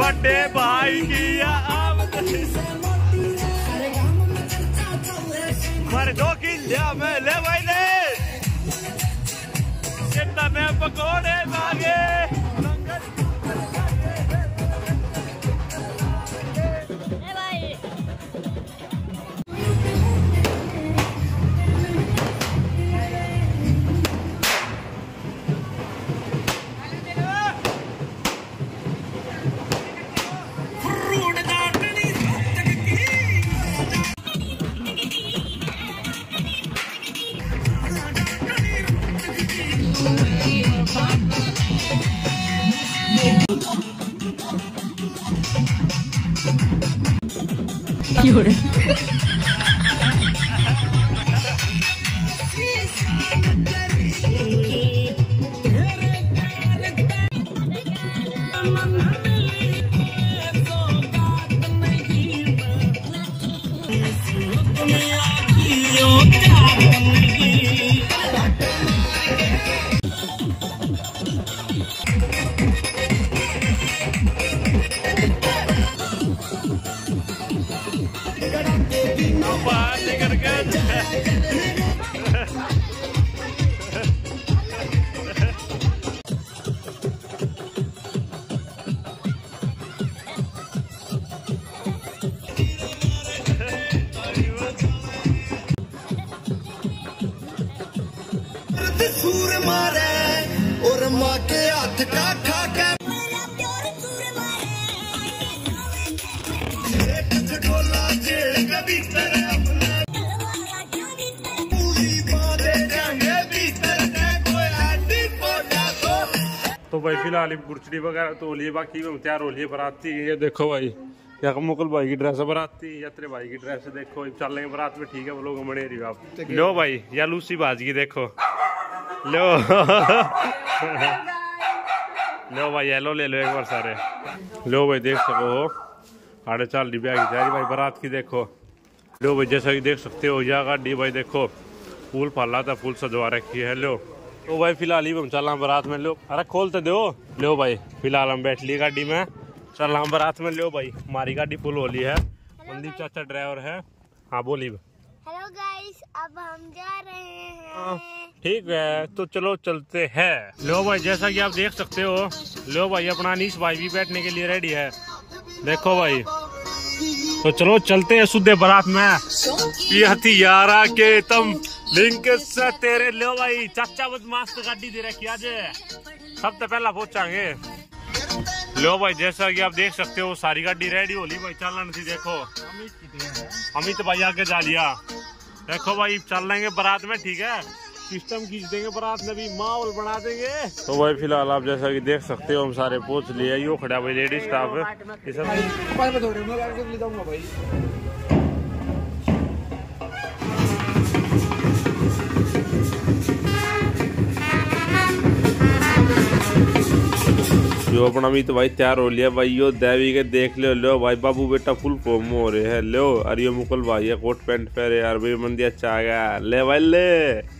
बड़े भाई की मर्दों की लिया में ले भाई ले चिंता में पकौड़े 夜。सूर मारे और माँ के हाथ का खा के। तो भाई फ़िलहाल गुड़चड़ी वगैरह तो लिए बाकी में तैयार हो लिए बराती ये देखो भाई। यहाँ मुकुल भाई की ड्रेस है बराती यात्रे भाई की ड्रेस देखो चल लेंगे बरात में ठीक है वो लोग मड़े रही आप लो भाई या लूसी बाज की देखो। लो लो भाई येलो ले लो एक बार सारे लो भाई देख सको हो आड़े चाल डिब्बा की तैयारी भाई बारात की देखो लो भाई जैसा कि देख सकते हो यह गाड़ी भाई देखो फूल फाला था फूल सजवा रखी है लो तो भाई फ़िलहाल ही हम चल रहे बारात में लो अरे खोलते दो लो भाई फ़िलहाल हम बैठ लिए गाड़ी में चल रहे बारात में लो भाई हमारी गाड़ी फुल हो ली है मनदीप चाचा ड्राइवर है हाँ बोली हेलो गाइस अब हम जा रहे हाँ। ठीक है तो चलो चलते हैं। लो भाई, जैसा कि आप देख सकते हो, लो भाई, अपना अनीस भाई भी बैठने के लिए रेडी है। देखो भाई तो चलो चलते हैं शुद्ध बारात में। हथियारा के तुम लिंक से तेरे, लो भाई, चाचा बदमाश तो गाड़ी दे रखी आज। सबसे पहला पहुंचांगे। लो भाई, जैसा कि आप देख सकते हो, सारी गाड़ी रेडी होली भाई, चलन थी देखो। अमित भाई आगे जा लिया। देखो भाई, चल लेंगे बारात में, ठीक है? सिस्टम खींच देंगे बारात में भी माहौल बना देंगे। तो भाई फ़िलहाल आप जैसा कि देख सकते हो, हम सारे पहुँच लिए यो खड़ा भाई लेडीज़ स्टाफ ये सब जो अपना भी भाई तैयार हो लिया। भाई यो देवी के देख लो लो भाई बाबू बेटा फुल फॉर्म हो रहे हैं। लो अरे मुकुल भाई कोट पैंट पहने यार भाई मंदी अच्छा आ गया। ले भाई, ले।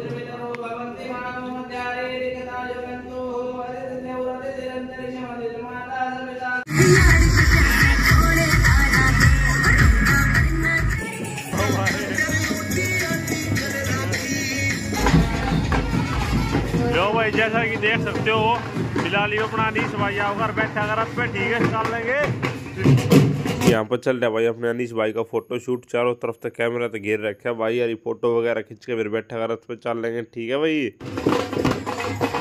लो भाई, जैसा कि देख सकते हो फ़िलहाल ये अपना अनिश भाई अगर बैठा, अगर आप पे ठीक है चल लेंगे। यहाँ पर चल रहा है भाई, अपने अनिश भाई का फ़ोटो शूट, चारों तरफ़ तक कैमरा तो घेर रखा है भाई, यार फ़ोटो वगैरह खींच के फिर बैठा रथ पे चल लेंगे, ठीक है भाई?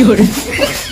夜。